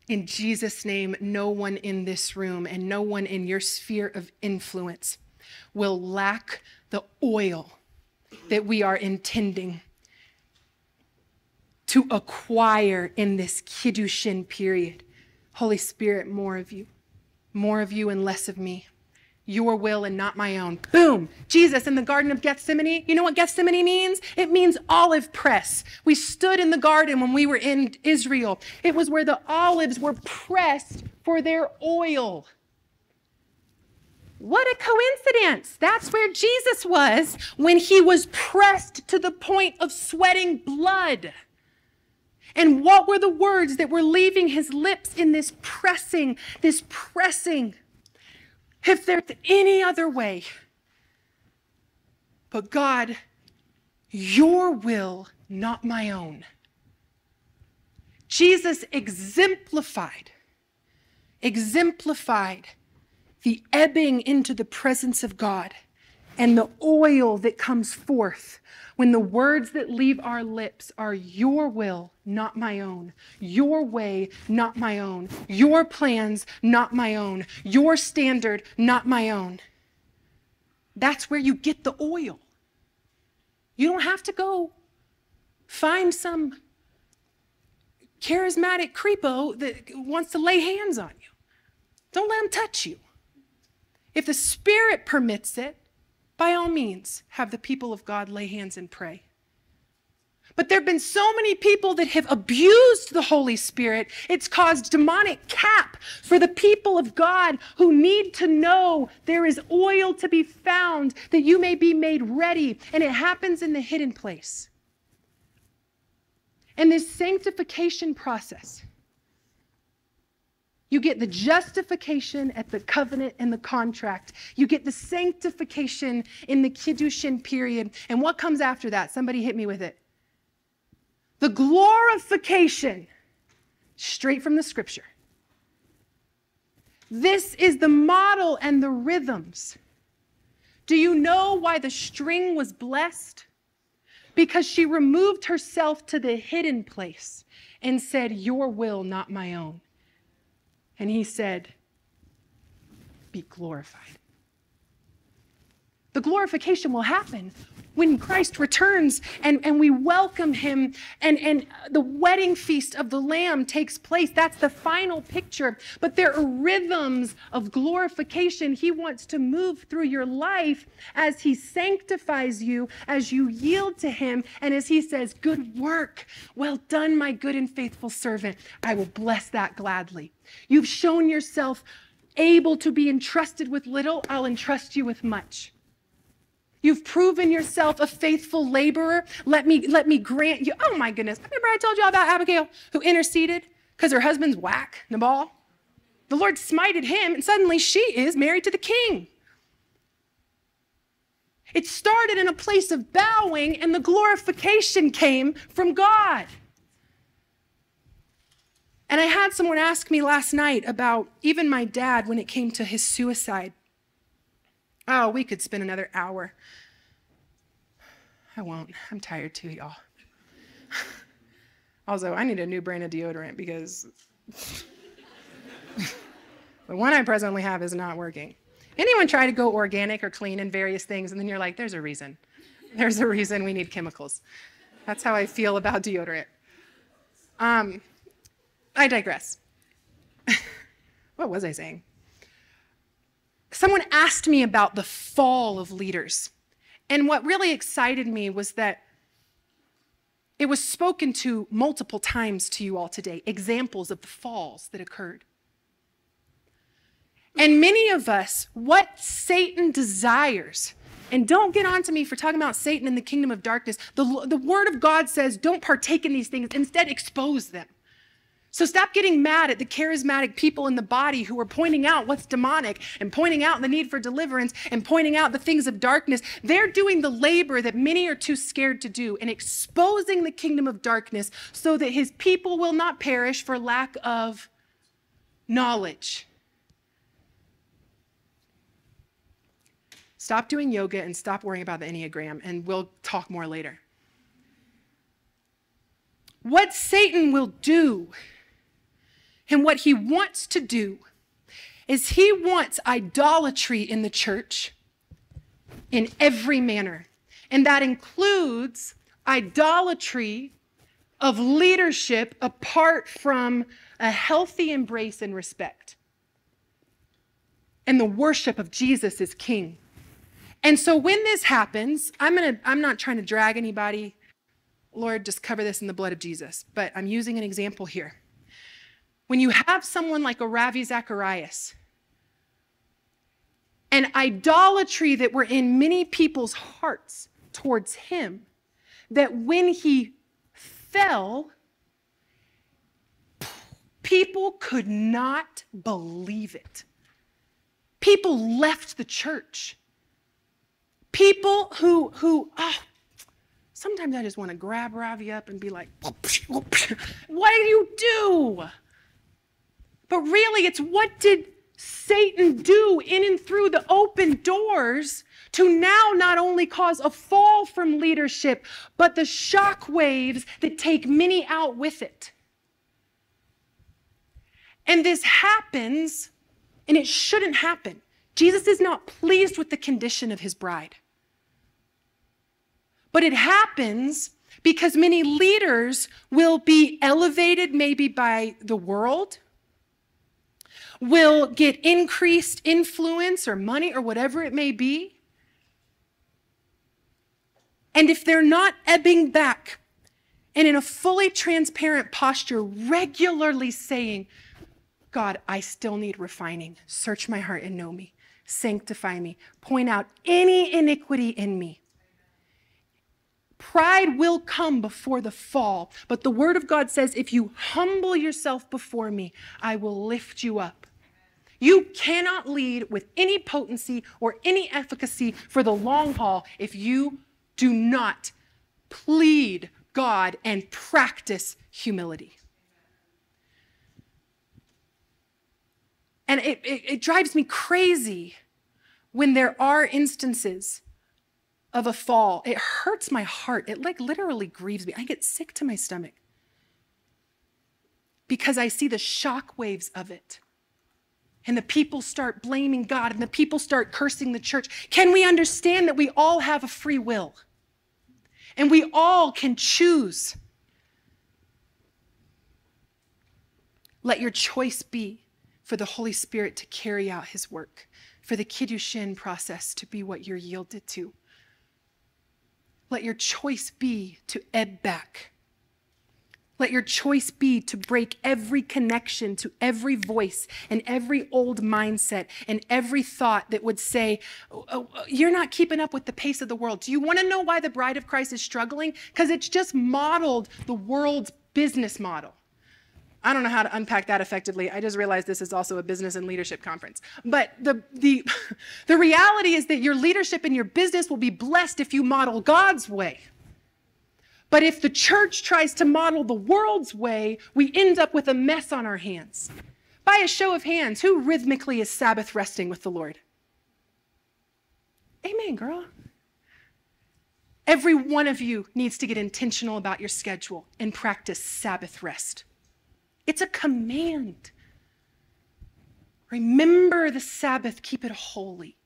In Jesus' name, no one in this room and no one in your sphere of influence will lack the oil that we are intending to acquire in this Kiddushin period. Holy Spirit, more of you, more of you and less of me. Your will and not my own. Boom. Jesus in the Garden of Gethsemane. You know what Gethsemane means? It means olive press. We stood in the garden when we were in Israel. It was where the olives were pressed for their oil. What a coincidence. That's where Jesus was when he was pressed to the point of sweating blood. And what were the words that were leaving his lips in this pressing, this pressing? If there's any other way, but God, your will, not my own. Jesus exemplified, exemplified the ebbing into the presence of God and the oil that comes forth when the words that leave our lips are your will, not my own, your way, not my own, your plans, not my own, your standard, not my own. That's where you get the oil. You don't have to go find some charismatic creepo that wants to lay hands on you. Don't let him touch you. If the Spirit permits it, by all means, have the people of God lay hands and pray. But there have been so many people that have abused the Holy Spirit, it's caused demonic cap for the people of God who need to know there is oil to be found that you may be made ready. And it happens in the hidden place. And this sanctification process you get the justification at the covenant and the contract. You get the sanctification in the Kiddushin period. And what comes after that? Somebody hit me with it. The glorification, straight from the scripture. This is the model and the rhythms. Do you know why the string was blessed? Because she removed herself to the hidden place and said, Your will, not my own. And he said, Be glorified. The glorification will happen when Christ returns and, and we welcome him and, and the wedding feast of the Lamb takes place. That's the final picture. But there are rhythms of glorification. He wants to move through your life as he sanctifies you, as you yield to him, and as he says, Good work. Well done, my good and faithful servant. I will bless that gladly. You've shown yourself able to be entrusted with little, I'll entrust you with much. You've proven yourself a faithful laborer. Let me, let me grant you. Oh my goodness. Remember I told you all about Abigail who interceded because her husband's whack, Nabal? The Lord smited him, and suddenly she is married to the king. It started in a place of bowing, and the glorification came from God. And I had someone ask me last night about even my dad when it came to his suicide. Oh, we could spend another hour. I won't. I'm tired too, y'all. also, I need a new brand of deodorant because the one I presently have is not working. Anyone try to go organic or clean in various things, and then you're like, there's a reason. There's a reason we need chemicals. That's how I feel about deodorant. Um, I digress. what was I saying? Someone asked me about the fall of leaders. And what really excited me was that it was spoken to multiple times to you all today, examples of the falls that occurred. And many of us, what Satan desires, and don't get on to me for talking about Satan in the kingdom of darkness. The, the word of God says, don't partake in these things, instead, expose them. So stop getting mad at the charismatic people in the body who are pointing out what's demonic and pointing out the need for deliverance and pointing out the things of darkness. They're doing the labor that many are too scared to do and exposing the kingdom of darkness so that his people will not perish for lack of knowledge. Stop doing yoga and stop worrying about the Enneagram, and we'll talk more later. What Satan will do and what he wants to do is he wants idolatry in the church in every manner. And that includes idolatry of leadership apart from a healthy embrace and respect. And the worship of Jesus as king. And so when this happens, I'm going to I'm not trying to drag anybody. Lord, just cover this in the blood of Jesus. But I'm using an example here. When you have someone like a Ravi Zacharias, an idolatry that were in many people's hearts towards him, that when he fell, people could not believe it. People left the church. People who, who, oh, sometimes I just want to grab Ravi up and be like, what do you do? But really, it's what did Satan do in and through the open doors to now not only cause a fall from leadership, but the shock waves that take many out with it. And this happens, and it shouldn't happen. Jesus is not pleased with the condition of his bride. But it happens because many leaders will be elevated maybe by the world will get increased influence or money or whatever it may be. And if they're not ebbing back and in a fully transparent posture, regularly saying, God, I still need refining. Search my heart and know me. Sanctify me. Point out any iniquity in me. Pride will come before the fall, but the word of God says, if you humble yourself before me, I will lift you up. You cannot lead with any potency or any efficacy for the long haul if you do not plead God and practice humility. And it, it, it, drives me crazy when there are instances of a fall. It hurts my heart. It like literally grieves me. I get sick to my stomach. because I see the shock waves of it. And the people start blaming God and the people start cursing the church. Can we understand that we all have a free will? And we all can choose. Let your choice be for the Holy Spirit to carry out his work, for the Kiddushin process to be what you're yielded to. Let your choice be to ebb back let your choice be to break every connection to every voice and every old mindset and every thought that would say, oh, oh, You're not keeping up with the pace of the world. Do you want to know why the bride of Christ is struggling? Because it's just modeled the world's business model. I don't know how to unpack that effectively. I just realized this is also a business and leadership conference. But the, the, the reality is that your leadership and your business will be blessed if you model God's way. But if the church tries to model the world's way, we end up with a mess on our hands. By a show of hands, who rhythmically is Sabbath resting with the Lord? Amen, girl. Every one of you needs to get intentional about your schedule and practice Sabbath rest. It's a command. Remember the Sabbath, keep it holy.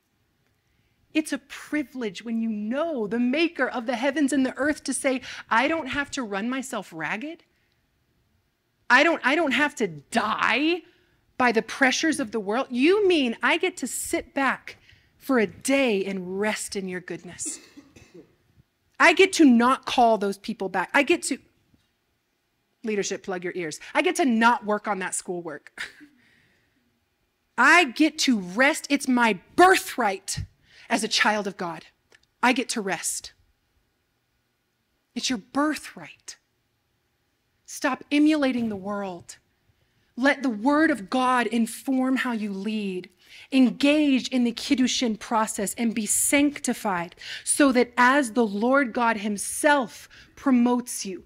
It's a privilege when you know the maker of the heavens and the earth to say, I don't have to run myself ragged. I don't, I don't have to die by the pressures of the world. You mean I get to sit back for a day and rest in your goodness. I get to not call those people back. I get to, leadership, plug your ears. I get to not work on that schoolwork. I get to rest. It's my birthright as a child of God. I get to rest. It's your birthright. Stop emulating the world. Let the word of God inform how you lead. Engage in the Kiddushin process and be sanctified so that as the Lord God Himself promotes you,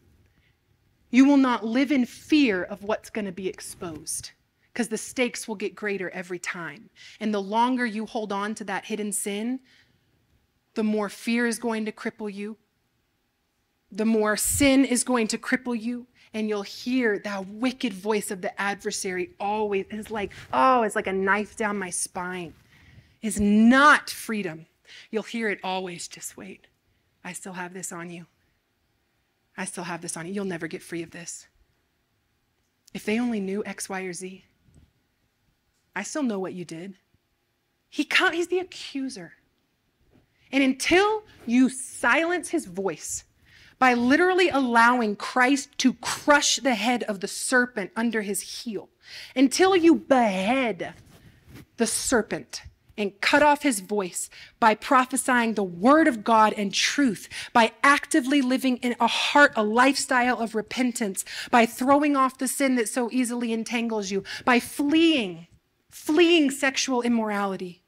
you will not live in fear of what's going to be exposed because the stakes will get greater every time. And the longer you hold on to that hidden sin, the more fear is going to cripple you, the more sin is going to cripple you. And you'll hear that wicked voice of the adversary always. It's like, oh, it's like a knife down my spine. Is not freedom. You'll hear it always. Just wait. I still have this on you. I still have this on you. You'll never get free of this. If they only knew X, Y, or Z, I still know what you did. He he's the accuser. And until you silence his voice by literally allowing Christ to crush the head of the serpent under his heel, until you behead the serpent and cut off his voice by prophesying the word of God and truth, by actively living in a heart, a lifestyle of repentance, by throwing off the sin that so easily entangles you, by fleeing fleeing sexual immorality.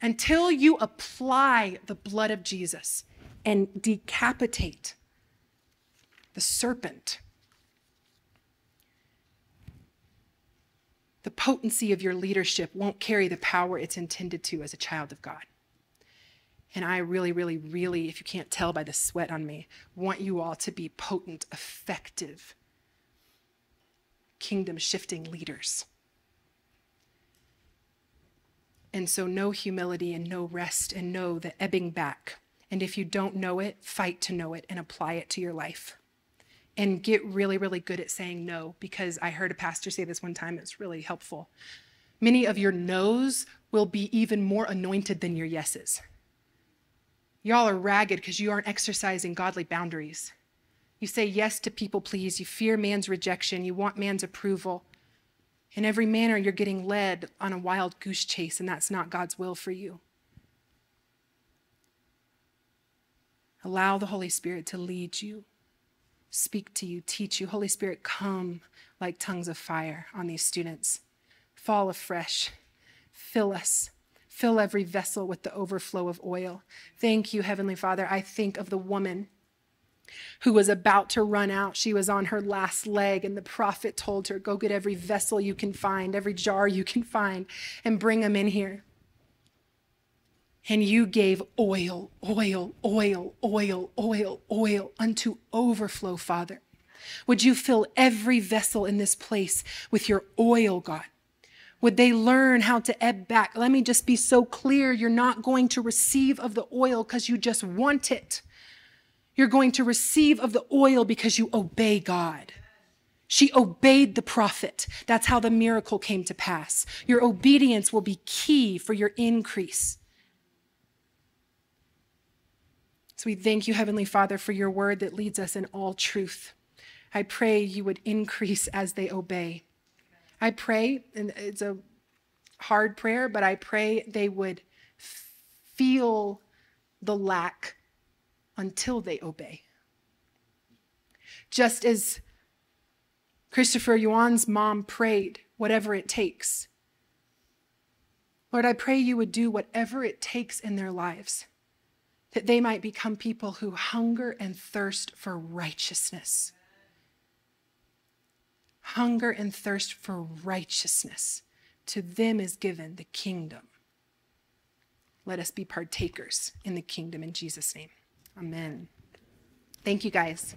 Until you apply the blood of Jesus and decapitate the serpent, the potency of your leadership won't carry the power it's intended to as a child of God. And I really, really, really, if you can't tell by the sweat on me, want you all to be potent, effective, kingdom shifting leaders. And so, no humility and no rest and no the ebbing back. And if you don't know it, fight to know it and apply it to your life. And get really, really good at saying no, because I heard a pastor say this one time, it's really helpful. Many of your no's will be even more anointed than your yeses. Y'all are ragged because you aren't exercising godly boundaries. You say yes to people please, you fear man's rejection, you want man's approval. In every manner, you're getting led on a wild goose chase, and that's not God's will for you. Allow the Holy Spirit to lead you, speak to you, teach you. Holy Spirit, come like tongues of fire on these students. Fall afresh. Fill us. Fill every vessel with the overflow of oil. Thank you, Heavenly Father. I think of the woman who was about to run out. She was on her last leg, and the prophet told her, Go get every vessel you can find, every jar you can find, and bring them in here. And you gave oil, oil, oil, oil, oil, oil unto overflow, Father. Would you fill every vessel in this place with your oil, God? Would they learn how to ebb back? Let me just be so clear you're not going to receive of the oil because you just want it. You're going to receive of the oil because you obey God. She obeyed the prophet. That's how the miracle came to pass. Your obedience will be key for your increase. So we thank you, Heavenly Father, for your word that leads us in all truth. I pray you would increase as they obey. I pray, and it's a hard prayer, but I pray they would feel the lack until they obey. Just as Christopher Yuan's mom prayed, whatever it takes. Lord, I pray you would do whatever it takes in their lives, that they might become people who hunger and thirst for righteousness hunger and thirst for righteousness. To them is given the kingdom. Let us be partakers in the kingdom in Jesus' name. Amen. Thank you guys.